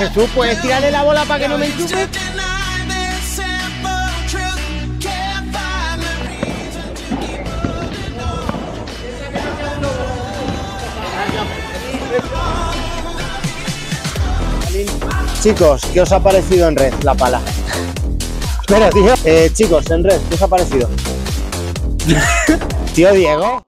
Jesús, ¿puedes tirarle la bola para que no me enchufe? Chicos, ¿qué os ha parecido en red la pala? Espera, tío. Eh, chicos, en red, ¿qué os ha parecido? tío Diego.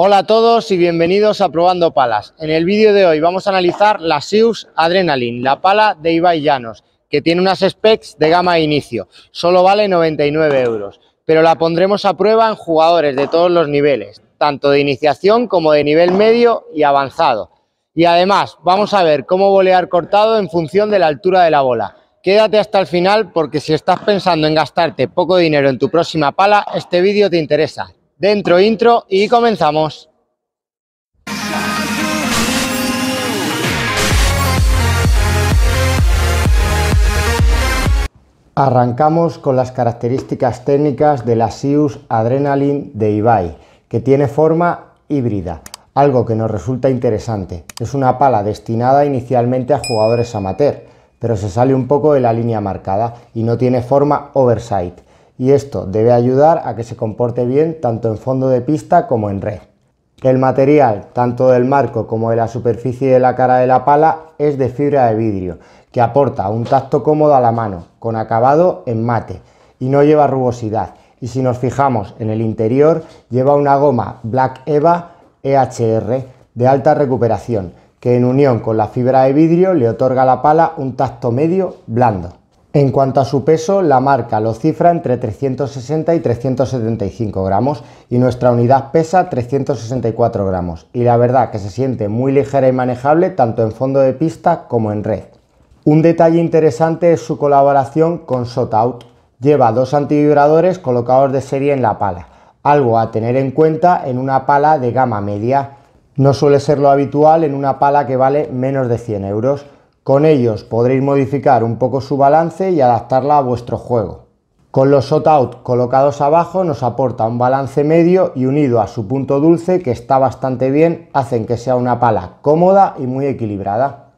Hola a todos y bienvenidos a Probando Palas. En el vídeo de hoy vamos a analizar la Sius Adrenaline, la pala de Ibai Llanos, que tiene unas specs de gama inicio. Solo vale 99 euros, pero la pondremos a prueba en jugadores de todos los niveles, tanto de iniciación como de nivel medio y avanzado. Y además vamos a ver cómo volear cortado en función de la altura de la bola. Quédate hasta el final porque si estás pensando en gastarte poco dinero en tu próxima pala, este vídeo te interesa. Dentro intro y comenzamos. Arrancamos con las características técnicas de la Sius Adrenaline de Ibai, que tiene forma híbrida algo que nos resulta interesante. Es una pala destinada inicialmente a jugadores amateur, pero se sale un poco de la línea marcada y no tiene forma oversight. Y esto debe ayudar a que se comporte bien tanto en fondo de pista como en red. El material, tanto del marco como de la superficie de la cara de la pala, es de fibra de vidrio, que aporta un tacto cómodo a la mano, con acabado en mate, y no lleva rugosidad. Y si nos fijamos en el interior, lleva una goma Black Eva EHR de alta recuperación, que en unión con la fibra de vidrio le otorga a la pala un tacto medio blando. En cuanto a su peso, la marca lo cifra entre 360 y 375 gramos y nuestra unidad pesa 364 gramos y la verdad que se siente muy ligera y manejable tanto en fondo de pista como en red. Un detalle interesante es su colaboración con Sotout. Lleva dos antivibradores colocados de serie en la pala, algo a tener en cuenta en una pala de gama media. No suele ser lo habitual en una pala que vale menos de 100 euros. Con ellos podréis modificar un poco su balance y adaptarla a vuestro juego. Con los shot out colocados abajo nos aporta un balance medio y unido a su punto dulce que está bastante bien, hacen que sea una pala cómoda y muy equilibrada.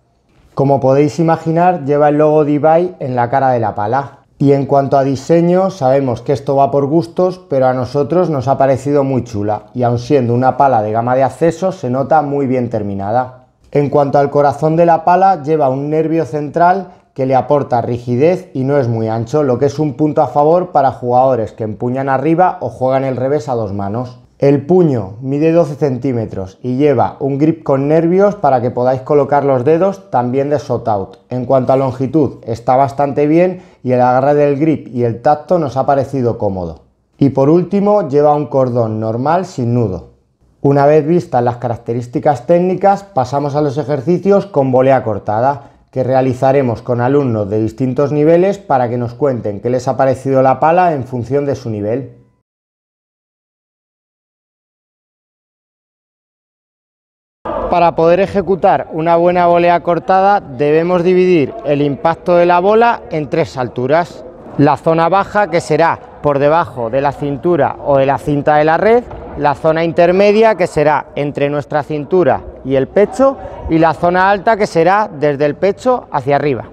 Como podéis imaginar lleva el logo de eBay en la cara de la pala. Y en cuanto a diseño, sabemos que esto va por gustos, pero a nosotros nos ha parecido muy chula y aun siendo una pala de gama de acceso se nota muy bien terminada. En cuanto al corazón de la pala, lleva un nervio central que le aporta rigidez y no es muy ancho, lo que es un punto a favor para jugadores que empuñan arriba o juegan el revés a dos manos. El puño mide 12 centímetros y lleva un grip con nervios para que podáis colocar los dedos también de shot out. En cuanto a longitud, está bastante bien y el agarre del grip y el tacto nos ha parecido cómodo. Y por último, lleva un cordón normal sin nudo. Una vez vistas las características técnicas, pasamos a los ejercicios con volea cortada, que realizaremos con alumnos de distintos niveles para que nos cuenten qué les ha parecido la pala en función de su nivel. Para poder ejecutar una buena volea cortada debemos dividir el impacto de la bola en tres alturas. La zona baja que será por debajo de la cintura o de la cinta de la red, la zona intermedia que será entre nuestra cintura y el pecho y la zona alta que será desde el pecho hacia arriba.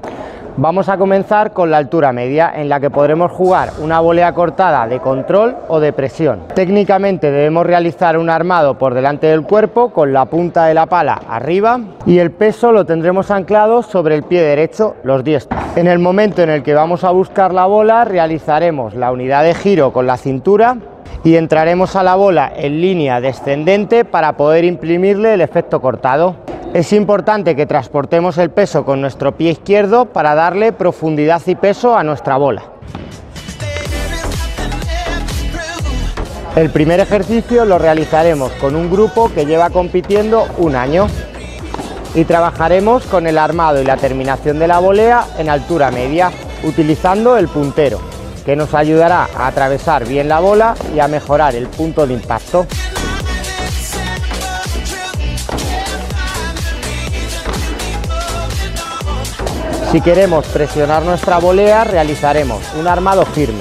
Vamos a comenzar con la altura media, en la que podremos jugar una volea cortada de control o de presión. Técnicamente debemos realizar un armado por delante del cuerpo con la punta de la pala arriba y el peso lo tendremos anclado sobre el pie derecho, los diestros. En el momento en el que vamos a buscar la bola, realizaremos la unidad de giro con la cintura y entraremos a la bola en línea descendente para poder imprimirle el efecto cortado. Es importante que transportemos el peso con nuestro pie izquierdo para darle profundidad y peso a nuestra bola. El primer ejercicio lo realizaremos con un grupo que lleva compitiendo un año y trabajaremos con el armado y la terminación de la volea en altura media utilizando el puntero que nos ayudará a atravesar bien la bola y a mejorar el punto de impacto. Si queremos presionar nuestra volea, realizaremos un armado firme,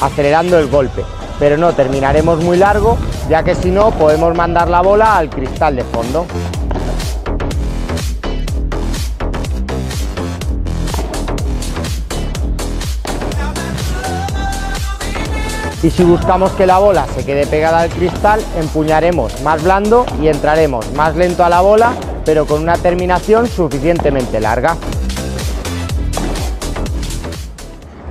acelerando el golpe, pero no terminaremos muy largo, ya que si no podemos mandar la bola al cristal de fondo. Y si buscamos que la bola se quede pegada al cristal, empuñaremos más blando y entraremos más lento a la bola, pero con una terminación suficientemente larga.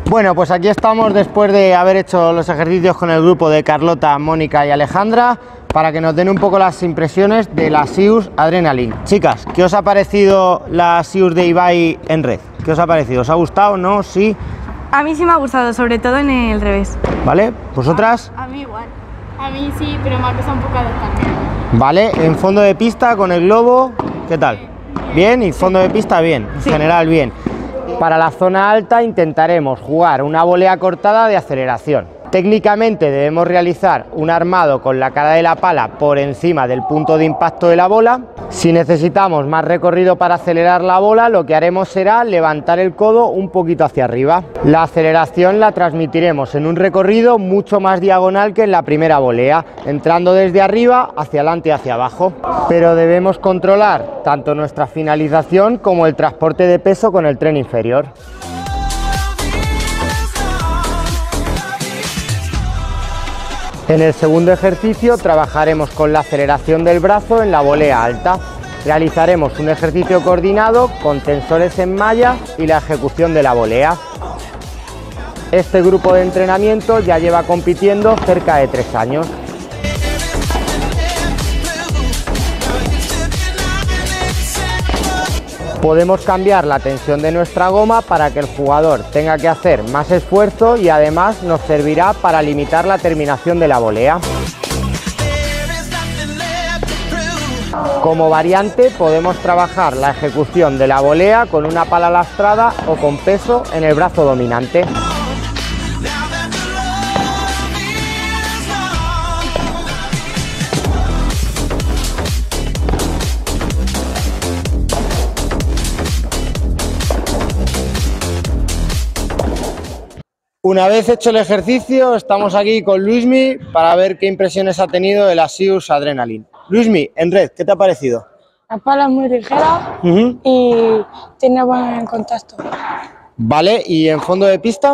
Bueno, pues aquí estamos después de haber hecho los ejercicios con el grupo de Carlota, Mónica y Alejandra para que nos den un poco las impresiones de la Sius Adrenaline. Chicas, ¿qué os ha parecido la Sius de Ibai en red? ¿Qué os ha parecido? ¿Os ha gustado? ¿No? ¿Sí? A mí sí me ha gustado, sobre todo en el revés. ¿Vale? ¿Vosotras? A mí igual. A mí sí, pero me ha costado un poco adaptarme. Vale, en fondo de pista con el globo, ¿qué tal? Bien, y fondo de pista bien, en general bien. Para la zona alta intentaremos jugar una volea cortada de aceleración. Técnicamente debemos realizar un armado con la cara de la pala por encima del punto de impacto de la bola. Si necesitamos más recorrido para acelerar la bola, lo que haremos será levantar el codo un poquito hacia arriba. La aceleración la transmitiremos en un recorrido mucho más diagonal que en la primera volea, entrando desde arriba hacia adelante y hacia abajo. Pero debemos controlar tanto nuestra finalización como el transporte de peso con el tren inferior. En el segundo ejercicio trabajaremos con la aceleración del brazo en la volea alta. Realizaremos un ejercicio coordinado con tensores en malla y la ejecución de la volea. Este grupo de entrenamiento ya lleva compitiendo cerca de tres años. Podemos cambiar la tensión de nuestra goma para que el jugador tenga que hacer más esfuerzo y además nos servirá para limitar la terminación de la volea. Como variante podemos trabajar la ejecución de la volea con una pala lastrada o con peso en el brazo dominante. Una vez hecho el ejercicio, estamos aquí con Luismi para ver qué impresiones ha tenido de la Sius Adrenaline. Luismi, en red, ¿qué te ha parecido? La pala es muy ligera y tiene buen contacto. Vale, ¿y en fondo de pista?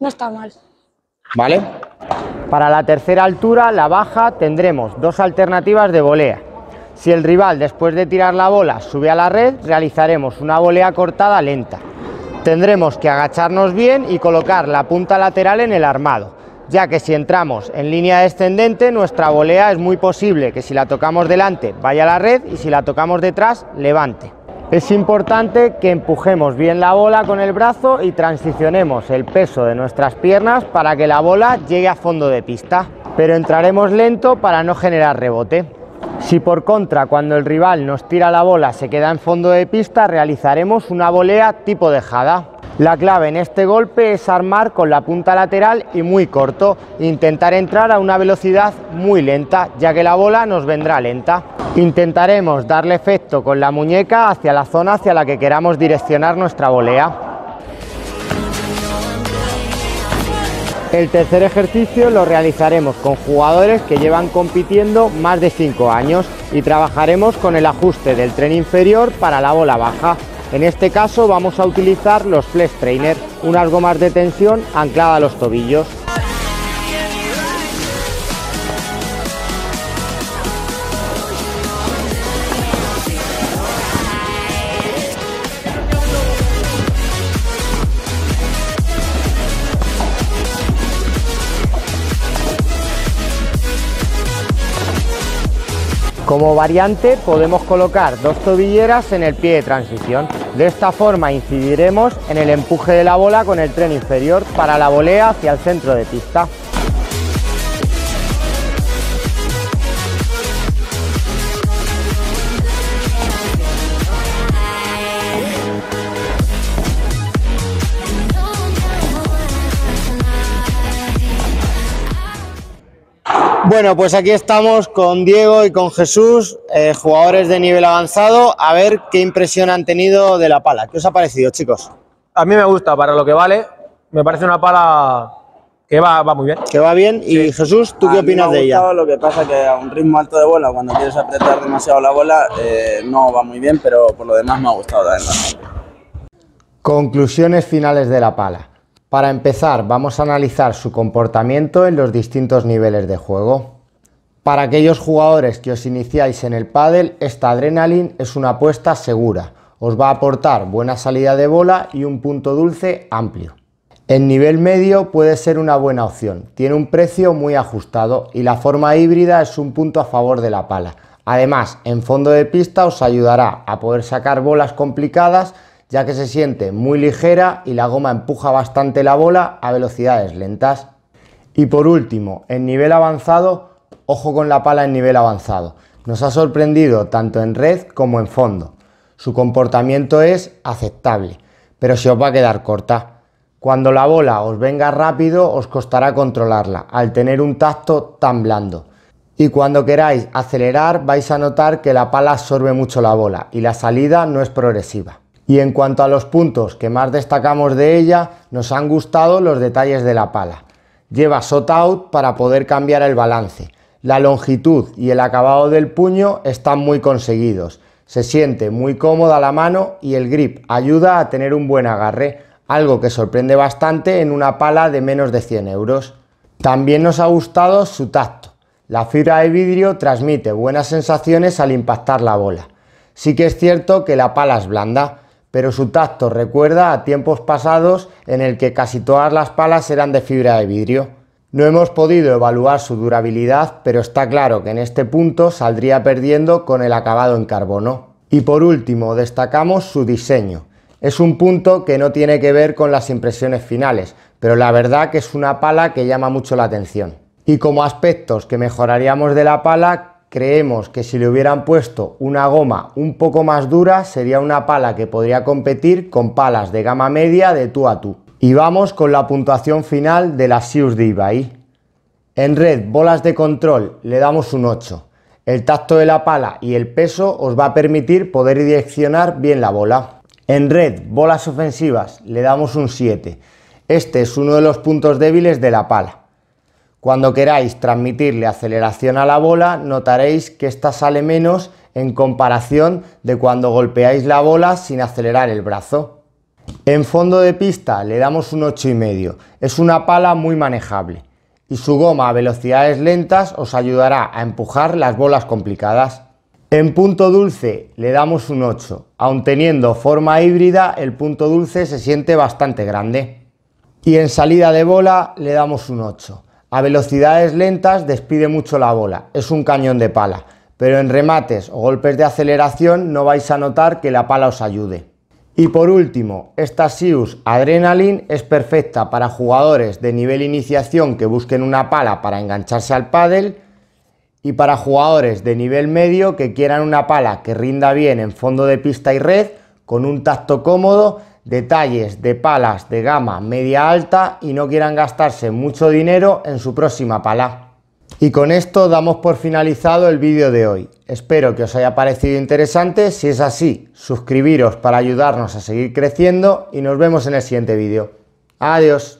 No está mal. Vale. Para la tercera altura, la baja, tendremos dos alternativas de volea. Si el rival después de tirar la bola sube a la red, realizaremos una volea cortada lenta. Tendremos que agacharnos bien y colocar la punta lateral en el armado, ya que si entramos en línea descendente, nuestra volea es muy posible que si la tocamos delante vaya a la red y si la tocamos detrás levante. Es importante que empujemos bien la bola con el brazo y transicionemos el peso de nuestras piernas para que la bola llegue a fondo de pista, pero entraremos lento para no generar rebote. Si por contra cuando el rival nos tira la bola se queda en fondo de pista, realizaremos una volea tipo dejada. La clave en este golpe es armar con la punta lateral y muy corto, intentar entrar a una velocidad muy lenta, ya que la bola nos vendrá lenta. Intentaremos darle efecto con la muñeca hacia la zona hacia la que queramos direccionar nuestra volea. El tercer ejercicio lo realizaremos con jugadores que llevan compitiendo más de 5 años y trabajaremos con el ajuste del tren inferior para la bola baja. En este caso vamos a utilizar los Flex Trainer, unas gomas de tensión ancladas a los tobillos. Como variante podemos colocar dos tobilleras en el pie de transición. De esta forma incidiremos en el empuje de la bola con el tren inferior para la volea hacia el centro de pista. Bueno, pues aquí estamos con Diego y con Jesús, eh, jugadores de nivel avanzado, a ver qué impresión han tenido de la pala. ¿Qué os ha parecido, chicos? A mí me gusta para lo que vale. Me parece una pala que va, va muy bien. ¿Que va bien? Y Jesús, ¿tú qué mí me opinas ha de ella? gustado, Lo que pasa que a un ritmo alto de bola, cuando quieres apretar demasiado la bola, eh, no va muy bien, pero por lo demás me ha gustado también. Conclusiones finales de la pala. Para empezar, vamos a analizar su comportamiento en los distintos niveles de juego. Para aquellos jugadores que os iniciáis en el pádel, esta Adrenaline es una apuesta segura. Os va a aportar buena salida de bola y un punto dulce amplio. En nivel medio puede ser una buena opción, tiene un precio muy ajustado y la forma híbrida es un punto a favor de la pala. Además, en fondo de pista os ayudará a poder sacar bolas complicadas ya que se siente muy ligera y la goma empuja bastante la bola a velocidades lentas. Y por último, en nivel avanzado, ojo con la pala en nivel avanzado. Nos ha sorprendido tanto en red como en fondo. Su comportamiento es aceptable, pero se os va a quedar corta. Cuando la bola os venga rápido os costará controlarla al tener un tacto tan blando. Y cuando queráis acelerar vais a notar que la pala absorbe mucho la bola y la salida no es progresiva. Y en cuanto a los puntos que más destacamos de ella, nos han gustado los detalles de la pala. Lleva shot out para poder cambiar el balance. La longitud y el acabado del puño están muy conseguidos. Se siente muy cómoda la mano y el grip ayuda a tener un buen agarre, algo que sorprende bastante en una pala de menos de 100 euros. También nos ha gustado su tacto. La fibra de vidrio transmite buenas sensaciones al impactar la bola. Sí que es cierto que la pala es blanda, pero su tacto recuerda a tiempos pasados en el que casi todas las palas eran de fibra de vidrio. No hemos podido evaluar su durabilidad, pero está claro que en este punto saldría perdiendo con el acabado en carbono. Y por último, destacamos su diseño. Es un punto que no tiene que ver con las impresiones finales, pero la verdad que es una pala que llama mucho la atención. Y como aspectos que mejoraríamos de la pala, creemos que si le hubieran puesto una goma un poco más dura sería una pala que podría competir con palas de gama media de tú a tú. Y vamos con la puntuación final de la Sius de. En red, bolas de control, le damos un 8. El tacto de la pala y el peso os va a permitir poder direccionar bien la bola. En red, bolas ofensivas, le damos un 7. Este es uno de los puntos débiles de la pala. Cuando queráis transmitirle aceleración a la bola, notaréis que esta sale menos en comparación de cuando golpeáis la bola sin acelerar el brazo. En fondo de pista le damos un 8,5. Es una pala muy manejable y su goma a velocidades lentas os ayudará a empujar las bolas complicadas. En punto dulce le damos un 8. Aun teniendo forma híbrida, el punto dulce se siente bastante grande. Y en salida de bola le damos un 8. A velocidades lentas despide mucho la bola, es un cañón de pala, pero en remates o golpes de aceleración no vais a notar que la pala os ayude. Y por último, esta Sius Adrenaline es perfecta para jugadores de nivel iniciación que busquen una pala para engancharse al pádel y para jugadores de nivel medio que quieran una pala que rinda bien en fondo de pista y red con un tacto cómodo detalles de palas de gama media alta y no quieran gastarse mucho dinero en su próxima pala. Y con esto damos por finalizado el vídeo de hoy. Espero que os haya parecido interesante, si es así, suscribiros para ayudarnos a seguir creciendo y nos vemos en el siguiente vídeo. Adiós.